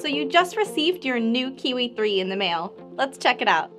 So you just received your new Kiwi 3 in the mail. Let's check it out.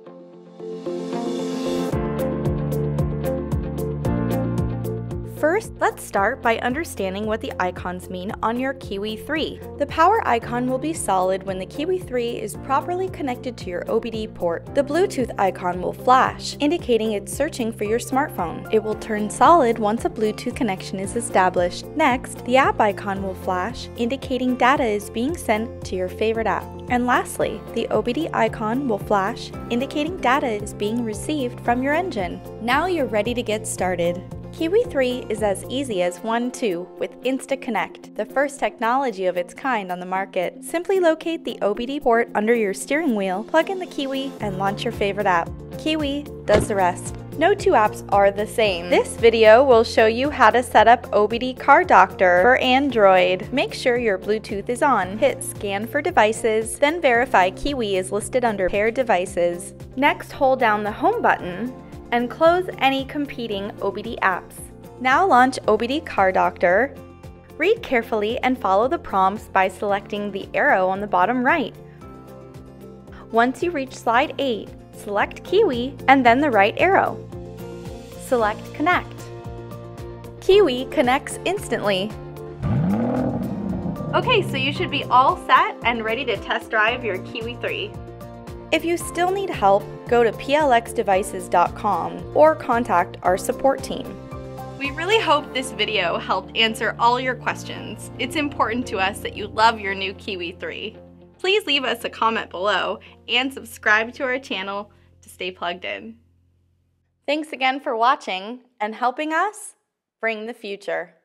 First, let's start by understanding what the icons mean on your Kiwi 3. The power icon will be solid when the Kiwi 3 is properly connected to your OBD port. The Bluetooth icon will flash, indicating it's searching for your smartphone. It will turn solid once a Bluetooth connection is established. Next, the app icon will flash, indicating data is being sent to your favorite app. And lastly, the OBD icon will flash, indicating data is being received from your engine. Now you're ready to get started. Kiwi 3 is as easy as 1 2 with InstaConnect, the first technology of its kind on the market. Simply locate the OBD port under your steering wheel, plug in the Kiwi, and launch your favorite app. Kiwi does the rest. No two apps are the same. This video will show you how to set up OBD Car Doctor for Android. Make sure your Bluetooth is on. Hit Scan for Devices, then verify Kiwi is listed under Paired Devices. Next, hold down the Home button and close any competing OBD apps. Now launch OBD Car Doctor. Read carefully and follow the prompts by selecting the arrow on the bottom right. Once you reach slide 8, select Kiwi and then the right arrow. Select Connect. Kiwi connects instantly. Okay, so you should be all set and ready to test drive your Kiwi 3. If you still need help, go to plxdevices.com or contact our support team. We really hope this video helped answer all your questions. It's important to us that you love your new Kiwi 3. Please leave us a comment below and subscribe to our channel to stay plugged in. Thanks again for watching and helping us bring the future.